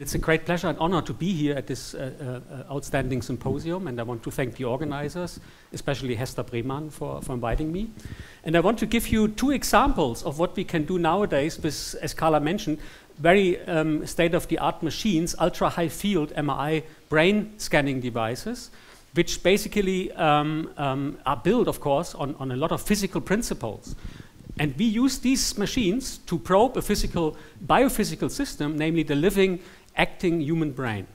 It's a great pleasure and honor to be here at this uh, uh, outstanding symposium, and I want to thank the organizers, especially Hester Bremann, for, for inviting me. And I want to give you two examples of what we can do nowadays with, as Karla mentioned, very um, state-of-the-art machines, ultra-high field MRI brain scanning devices, which basically um, um, are built, of course, on, on a lot of physical principles. And we use these machines to probe a physical, biophysical system, namely the living, acting human brain.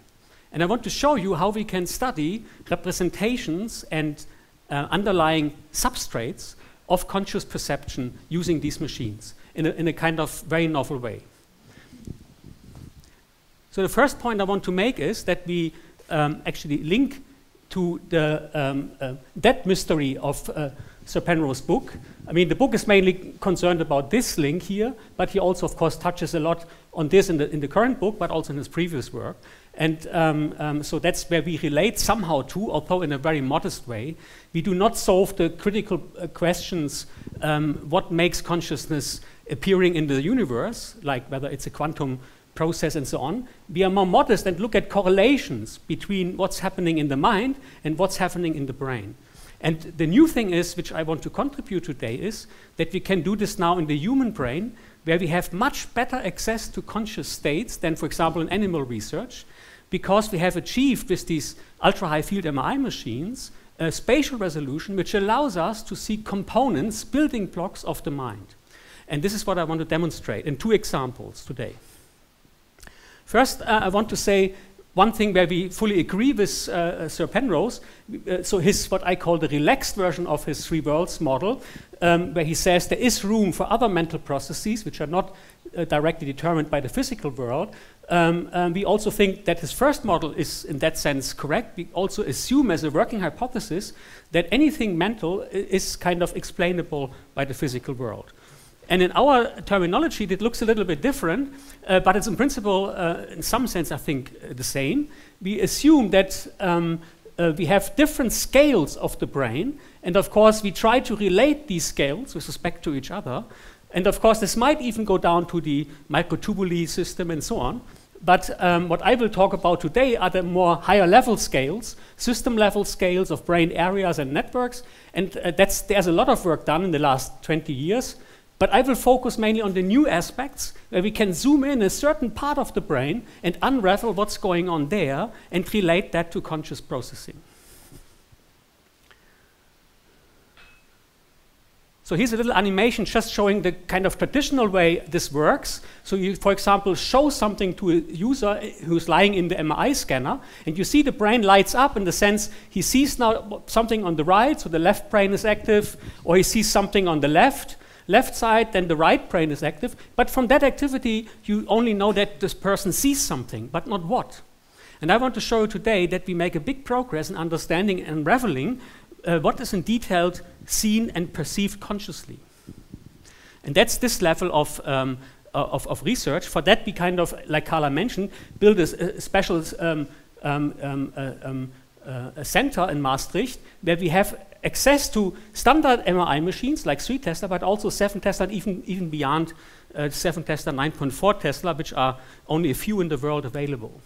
And I want to show you how we can study representations and uh, underlying substrates of conscious perception using these machines in a, in a kind of very novel way. So the first point I want to make is that we um, actually link to the um, uh, that mystery of uh, Sir Penrose's book. I mean, the book is mainly concerned about this link here, but he also, of course, touches a lot on this in the, in the current book, but also in his previous work. And um, um, so that's where we relate somehow to, although in a very modest way. We do not solve the critical uh, questions um, what makes consciousness appearing in the universe, like whether it's a quantum process and so on. We are more modest and look at correlations between what's happening in the mind and what's happening in the brain. And the new thing is, which I want to contribute today, is that we can do this now in the human brain, where we have much better access to conscious states than, for example, in animal research, because we have achieved with these ultra high field MRI machines a spatial resolution which allows us to see components, building blocks of the mind. And this is what I want to demonstrate in two examples today. First, uh, I want to say one thing where we fully agree with uh, uh, Sir Penrose, uh, so his what I call the relaxed version of his three worlds model, um, where he says there is room for other mental processes which are not uh, directly determined by the physical world. Um, um, we also think that his first model is, in that sense, correct. We also assume, as a working hypothesis, that anything mental is kind of explainable by the physical world. And in our terminology, it looks a little bit different, uh, but it's in principle, uh, in some sense, I think, uh, the same. We assume that um, uh, we have different scales of the brain, and of course, we try to relate these scales with respect to each other. And of course, this might even go down to the microtubuli system and so on. But um, what I will talk about today are the more higher level scales, system level scales of brain areas and networks. And uh, there's a lot of work done in the last 20 years but I will focus mainly on the new aspects where we can zoom in a certain part of the brain and unravel what's going on there and relate that to conscious processing. So here's a little animation just showing the kind of traditional way this works. So you, for example, show something to a user who's lying in the MRI scanner, and you see the brain lights up in the sense he sees now something on the right, so the left brain is active, or he sees something on the left, left side, then the right brain is active. But from that activity, you only know that this person sees something, but not what. And I want to show you today that we make a big progress in understanding and unraveling uh, what is in detail seen and perceived consciously. And that's this level of, um, of, of, research. For that, we kind of, like Karla mentioned, build a, a special um, um, um uh, um uh, a center in Maastricht where we have access to standard MRI machines like 3 Tesla, but also 7 Tesla, and even, even beyond uh, 7 Tesla, 9.4 Tesla, which are only a few in the world available.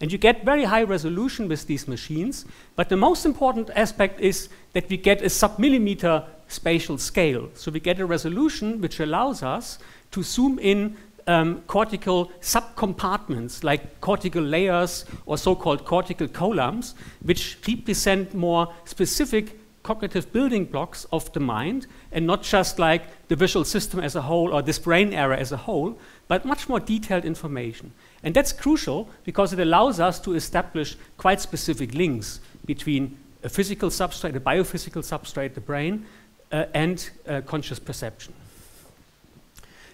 And you get very high resolution with these machines, but the most important aspect is that we get a submillimeter spatial scale. So we get a resolution which allows us to zoom in um, cortical subcompartments like cortical layers or so-called cortical columns, which represent more specific cognitive building blocks of the mind and not just like the visual system as a whole or this brain area as a whole, but much more detailed information. And that's crucial because it allows us to establish quite specific links between a physical substrate, a biophysical substrate, the brain, uh, and uh, conscious perception.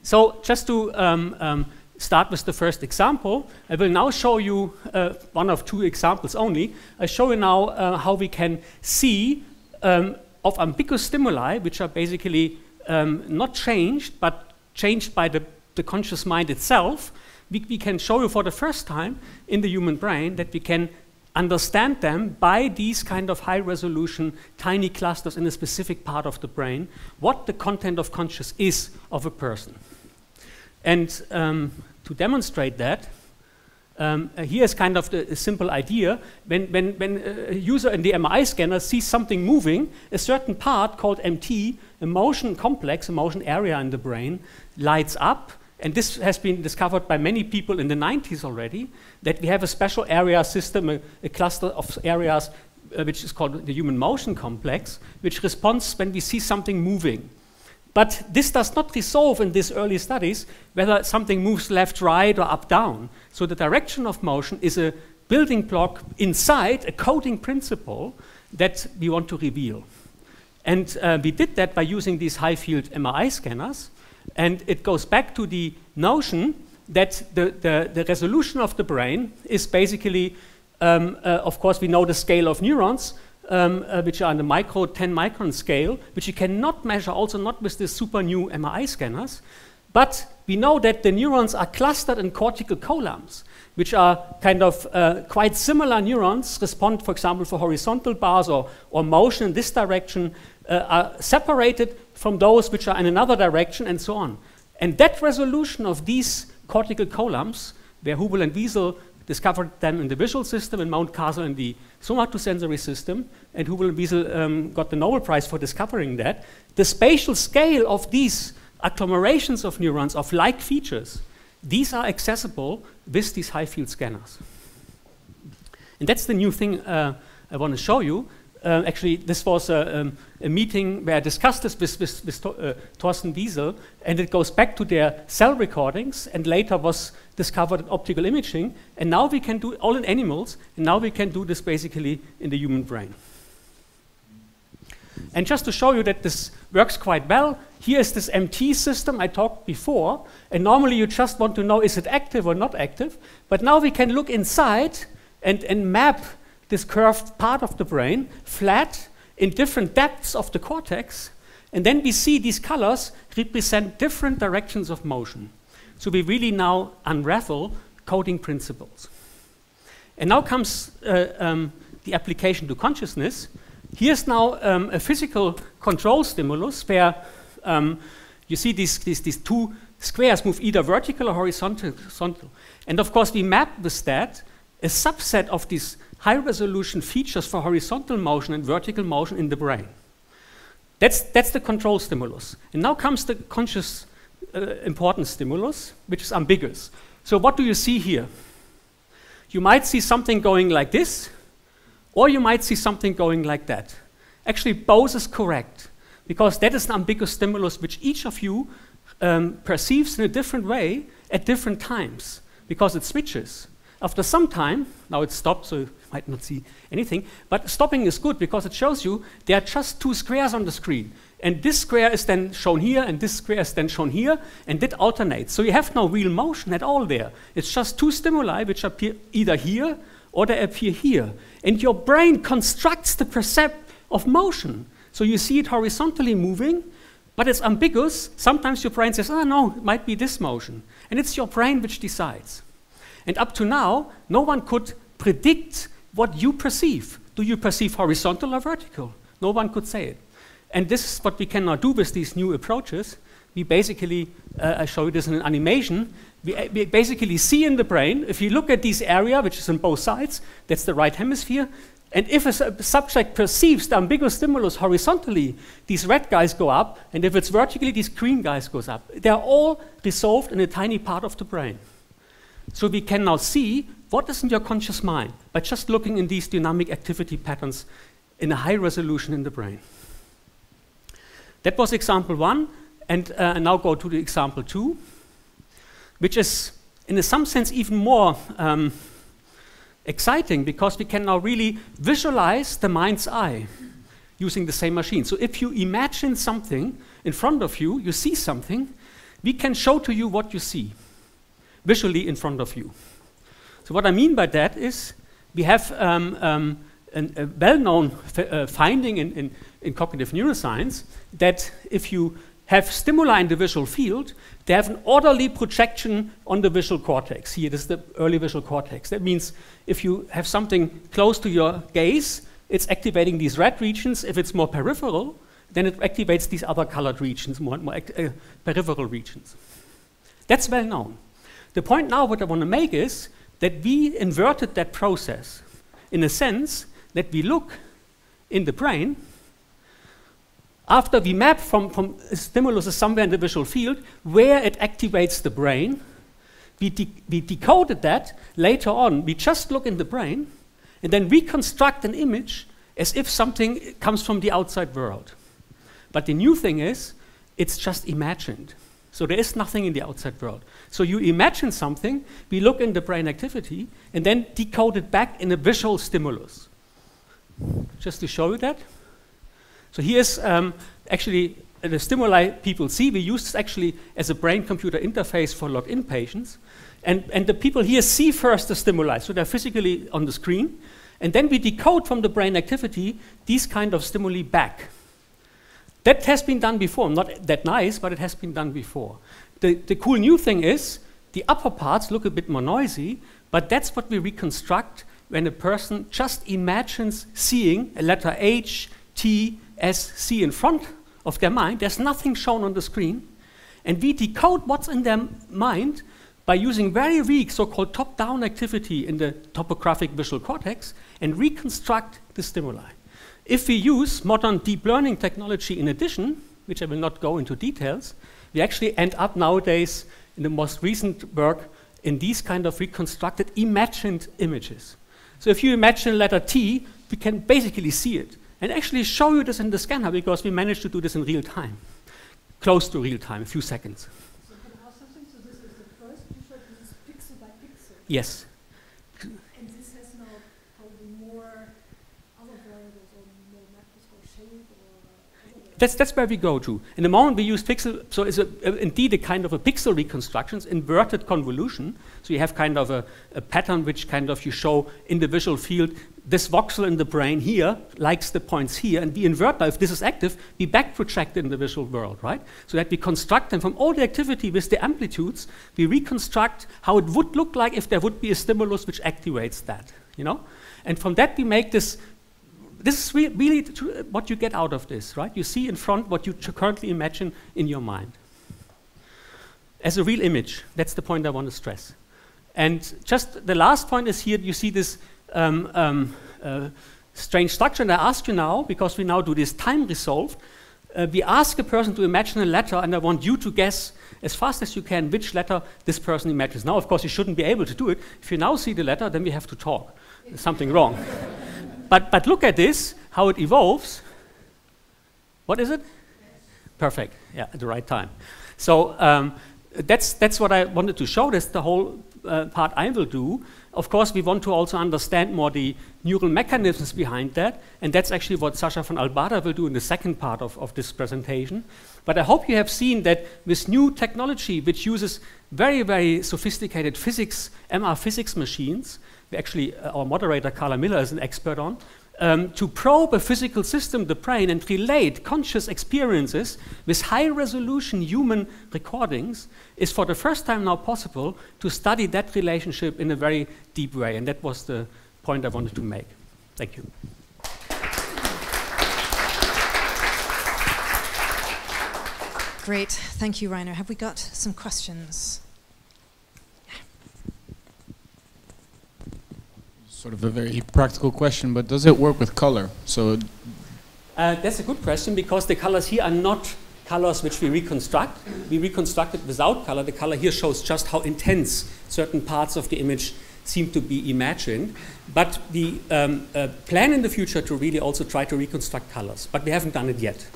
So just to um, um, start with the first example, I will now show you uh, one of two examples only. I show you now uh, how we can see um, of ambiguous stimuli, which are basically um, not changed, but changed by the, the conscious mind itself, we, we, can show you for the first time in the human brain that we can understand them by these kind of high resolution tiny clusters in a specific part of the brain, what the content of conscious is of a person. And um, to demonstrate that, Um, uh, here's kind of the simple idea. When, when, when a user in the MRI scanner sees something moving, a certain part called MT, a motion complex, a motion area in the brain, lights up. And this has been discovered by many people in the 90s already, that we have a special area system, a, a cluster of areas uh, which is called the human motion complex, which responds when we see something moving. But this does not resolve in these early studies whether something moves left, right, or up, down. So the direction of motion is a building block inside a coding principle that we want to reveal. And uh, we did that by using these high field MRI scanners. And it goes back to the notion that the, the, the resolution of the brain is basically, um, uh, of course, we know the scale of neurons, um, uh, which are on the micro 10 micron scale, which you cannot measure, also not with the super new MRI scanners. But we know that the neurons are clustered in cortical columns, which are kind of uh, quite similar neurons, respond, for example, for horizontal bars or, or motion in this direction, uh, are separated from those which are in another direction, and so on. And that resolution of these cortical columns, where Hubel and Wiesel discovered them in the visual system and Mountcastle in the somatosensory system, and Hubel and Wiesel um, got the Nobel Prize for discovering that. The spatial scale of these agglomerations of neurons of like features, these are accessible with these high field scanners. And that's the new thing uh, I want to show you. Uh, actually, this was a, um, a, meeting where I discussed this with, with, with uh, Torsten Wiesel, and it goes back to their cell recordings, and later was discovered in optical imaging. And now we can do all in animals, and now we can do this basically in the human brain. And just to show you that this works quite well, here is this MT system I talked before. And normally you just want to know is it active or not active. But now we can look inside and, and map this curved part of the brain flat in different depths of the cortex. And then we see these colors represent different directions of motion. So we really now unravel coding principles. And now comes uh, um, the application to consciousness. Here's now um, a physical control stimulus where um, you see these, these, these, two squares move either vertical or horizontal, horizontal. And of course, we map with that a subset of these high resolution features for horizontal motion and vertical motion in the brain. That's, that's the control stimulus. And now comes the conscious uh, important stimulus, which is ambiguous. So, what do you see here? You might see something going like this, or you might see something going like that. Actually, both is correct, because that is an ambiguous stimulus which each of you um, perceives in a different way at different times, because it switches. After some time, now it stopped, so you might not see anything, but stopping is good because it shows you there are just two squares on the screen. And this square is then shown here, and this square is then shown here, and it alternates. So you have no real motion at all there. It's just two stimuli which appear either here or they appear here. And your brain constructs the percept of motion. So you see it horizontally moving, but it's ambiguous. Sometimes your brain says, oh no, it might be this motion. And it's your brain which decides. And up to now, no one could predict what you perceive. Do you perceive horizontal or vertical? No one could say it. And this is what we can now do with these new approaches. We basically, uh, I show you this in an animation, we, uh, we, basically see in the brain, if you look at this area, which is on both sides, that's the right hemisphere, and if a su subject perceives the ambiguous stimulus horizontally, these red guys go up, and if it's vertically, these green guys goes up. They're all resolved in a tiny part of the brain. So we can now see what is in your conscious mind by just looking in these dynamic activity patterns in a high resolution in the brain. That was example one, and uh, I now go to the example two, which is in some sense even more um, exciting because we can now really visualize the mind's eye using the same machine. So if you imagine something in front of you, you see something, we can show to you what you see visually in front of you. So what I mean by that is we have um, um, an, a well-known uh, finding in, in, in, cognitive neuroscience that if you have stimuli in the visual field, they have an orderly projection on the visual cortex. Here, this is the early visual cortex. That means if you have something close to your gaze, it's activating these red regions. If it's more peripheral, then it activates these other colored regions, more, and more uh, peripheral regions. That's well known. The point now, what I want to make is that we inverted that process in a sense that we look in the brain after we map from, from stimulus somewhere in the visual field where it activates the brain. We, de we decoded that later on. We just look in the brain and then reconstruct an image as if something comes from the outside world. But the new thing is, it's just imagined. So there is nothing in the outside world. So you imagine something, we look in the brain activity, and then decode it back in a visual stimulus. Just to show you that. So here's um, actually the stimuli people see. We use this actually as a brain-computer interface for locked-in patients. And, and the people here see first the stimuli, so they're physically on the screen. And then we decode from the brain activity these kind of stimuli back. That has been done before, not that nice, but it has been done before. The, the cool new thing is the upper parts look a bit more noisy, but that's what we reconstruct when a person just imagines seeing a letter H, T, S, C in front of their mind. There's nothing shown on the screen. And we decode what's in their mind by using very weak so-called top-down activity in the topographic visual cortex and reconstruct the stimuli. If we use modern deep learning technology in addition, which I will not go into details, we actually end up nowadays in the most recent work in these kind of reconstructed imagined images. So if you imagine a letter T, we can basically see it and actually show you this in the scanner because we managed to do this in real time, close to real time, a few seconds. So this is the first this is pixel by pixel. Yes. That's, that's where we go to. In the moment we use pixel, so it's a, a, indeed a kind of a pixel reconstruction, inverted convolution. So you have kind of a, a, pattern which kind of you show in the visual field. This voxel in the brain here likes the points here, and we invert now. If this is active, we back project in the visual world, right? So that we construct them from all the activity with the amplitudes, we reconstruct how it would look like if there would be a stimulus which activates that, you know? And from that we make this this is re really what you get out of this, right? You see in front what you currently imagine in your mind. As a real image, that's the point I want to stress. And just the last point is here, you see this um, um, uh, strange structure, and I ask you now, because we now do this time resolved, uh, we ask a person to imagine a letter, and I want you to guess as fast as you can which letter this person imagines. Now, of course, you shouldn't be able to do it. If you now see the letter, then we have to talk. There's something wrong. But, but look at this, how it evolves. What is it? Perfect, yeah, at the right time. So um, that's, that's what I wanted to show. That's the whole uh, part I will do. Of course, we want to also understand more the neural mechanisms behind that, and that's actually what Sacha van Albada will do in the second part of, of this presentation. But I hope you have seen that with new technology, which uses very, very sophisticated physics, MR physics machines, actually uh, our moderator Karla Miller is an expert on, um, to probe a physical system, the brain, and relate conscious experiences with high resolution human recordings is for the first time now possible to study that relationship in a very deep way. And that was the point I wanted to make. Thank you. Great. Thank you, Rainer. Have we got some questions? Sort of a very practical question, but does it work with color? So uh, that's a good question because the colors here are not colors which we reconstruct. We reconstruct it without color. The color here shows just how intense certain parts of the image seem to be imagined. But we um, uh, plan in the future to really also try to reconstruct colors, but we haven't done it yet.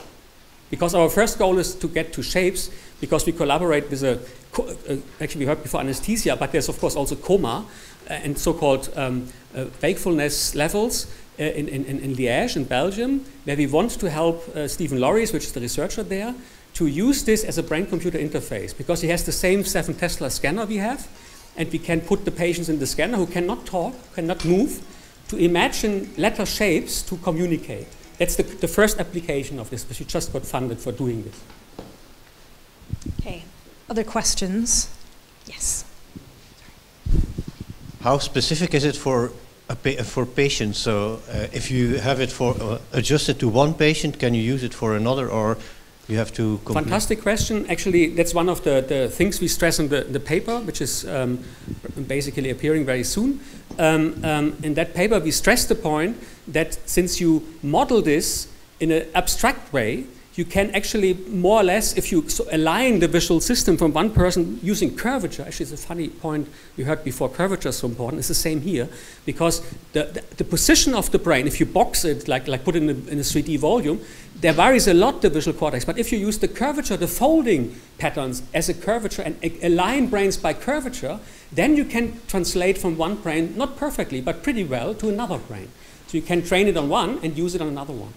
Because our first goal is to get to shapes, because we collaborate with a, uh, actually we heard before anesthesia, but there's of course also coma, uh, and so-called um, uh, wakefulness levels uh, in, in, in Liège in Belgium, where we want to help Steven Laureys, which is the researcher there, to use this as a brain-computer interface because he has the same 7 Tesla scanner we have, and we can put the patients in the scanner who cannot talk, cannot move, to imagine letter shapes to communicate. That's the, the first application of this, but you just got funded for doing this. Okay, other questions? Yes. How specific is it for pa for patients? So uh, if you have it for uh, adjusted to one patient, can you use it for another, or you have to? Fantastic question. Actually, that's one of the, the things we stress in the, the paper, which is um, basically appearing very soon. Um, um, in that paper, we stress the point that since you model this in an abstract way, you can actually more or less, if you so align the visual system from one person using curvature, actually it's a funny point you heard before, curvature is so important, it's the same here, because the, the, the position of the brain, if you box it, like, like put it in a, in a 3D volume, there varies a lot the visual cortex, but if you use the curvature, the folding patterns as a curvature and align brains by curvature, then you can translate from one brain, not perfectly, but pretty well, to another brain. So you can train it on one and use it on another one.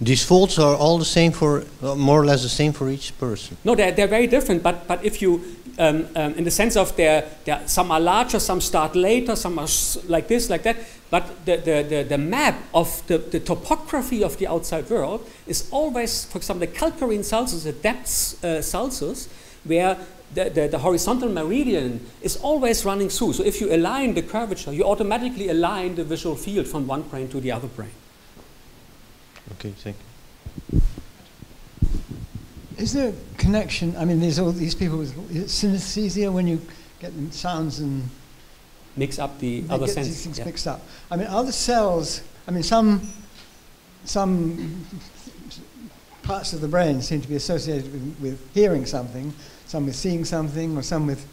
These folds are all the same for, uh, more or less the same for each person. No, they're, they're very different, but, but if you, um, um, in the sense of they're, they're, some are larger, some start later, some are like this, like that, but the, the, the, the map of the, the topography of the outside world is always, for example, the Calcarine sulcus, the depth uh, sulcus, where the, the, the horizontal meridian is always running through. So if you align the curvature, you automatically align the visual field from one brain to the other brain. Okay, thank you. Is there a connection? I mean, there's all these people with synesthesia when you get them sounds and Mix up the they other senses. things yeah. mixed up. I mean, the cells? I mean, some some parts of the brain seem to be associated with, with hearing something, some with seeing something, or some with.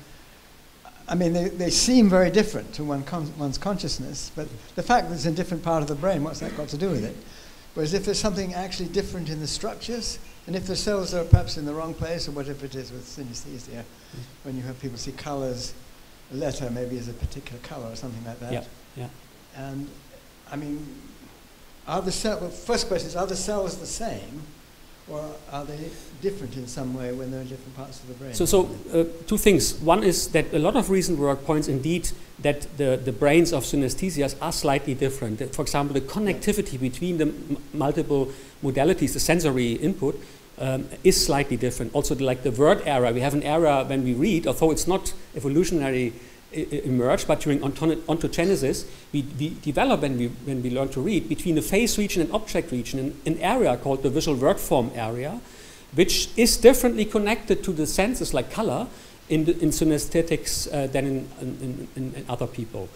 I mean, they, they seem very different to one con- one's consciousness, but the fact that it's in a different part of the brain, what's that got to do with it? Whereas if there's something actually different in the structures, and if the cells are perhaps in the wrong place, or whatever it is with synesthesia, when you have people see colours, a letter maybe is a particular colour or something like that. Yeah, yeah. And I mean, are the cells, well, first question is, are the cells the same, or are they different in some way when they're in different parts of the brain? So, so uh, two things. One is that a lot of recent work points indeed that the, the brains of synesthesias are slightly different. That, For example, the connectivity between the m- multiple modalities, the sensory input, um, is slightly different. Also, the, like the word area, we have an area when we read, although it's not evolutionary emerged, but during ontogenesis, we, we develop when we, when we learn to read between the face region and object region an, an area called the visual word form area, which is differently connected to the senses like color in, the, in synesthetics uh, than in, in, in, in other people.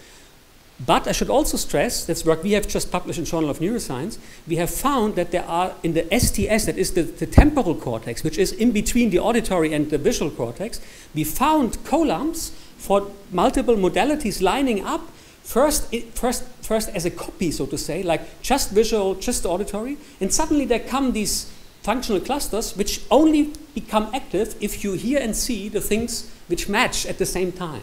But I should also stress, that's work we have just published in Journal of Neuroscience, we have found that there are in the STS, that is the, the temporal cortex, which is in between the auditory and the visual cortex, we found columns for multiple modalities lining up first, first, first as a copy, so to say, like just visual, just auditory, and suddenly there come these functional clusters which only become active if you hear and see the things which match at the same time.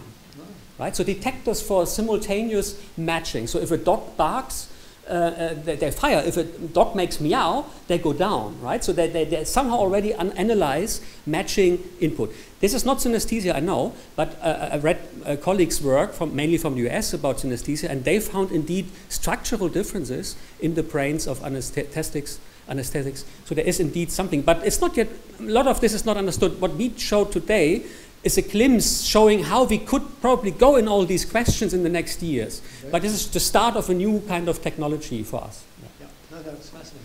Right? So detectors for simultaneous matching. So if a dog barks, uh, uh, they, they fire. If a dog makes meow, they go down. Right? So they, they, they somehow already analyze matching input. This is not synesthesia, I know, but uh, I read uh, colleagues' work from mainly from the US about synesthesia, and they found indeed structural differences in the brains of anesthetics. Anesthetics. So there is indeed something, but it's not yet. A lot of this is not understood. What we showed today is a glimpse showing how we could probably go in all these questions in the next years. But this is the start of a new kind of technology for us. Yeah, no, no, it's fascinating.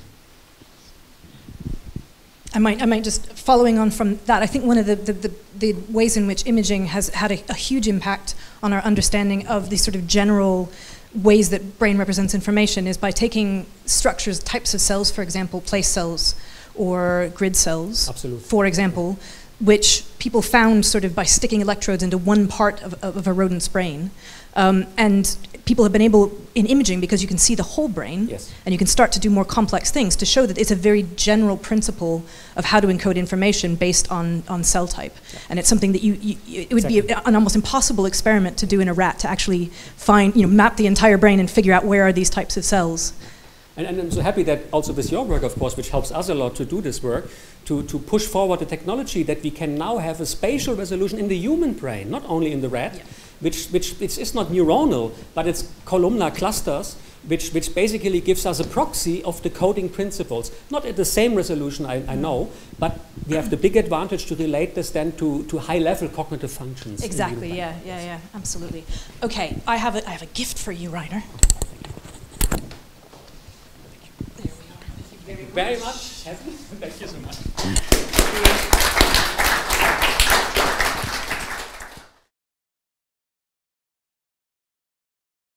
I might, I might just following on from that. I think one of the, the, the, the ways in which imaging has had a, a huge impact on our understanding of the sort of general ways that brain represents information is by taking structures, types of cells, for example, place cells or grid cells, Absolutely. for example, which people found sort of by sticking electrodes into one part of, of, a rodent's brain. Um, and people have been able, in imaging, because you can see the whole brain, Yes. and you can start to do more complex things to show that it's a very general principle of how to encode information based on, on cell type. And it's something that you, you it would be Exactly. an almost impossible experiment to do in a rat to actually find, you know, map the entire brain and figure out where are these types of cells. And, and I'm so happy that also with your work, of course, which helps us a lot to do this work, to, to push forward the technology that we can now have a spatial resolution in the human brain, not only in the rat, Yeah. which, which it's, it's not neuronal, but it's columnar clusters, which, which basically gives us a proxy of the coding principles. Not at the same resolution, I, I mm-hmm. know, but we have the big advantage to relate this then to, to high level cognitive functions. Exactly, yeah, yeah, yeah, absolutely. Okay, I have a, I have a gift for you, Rainer. Very much. Thank you so much.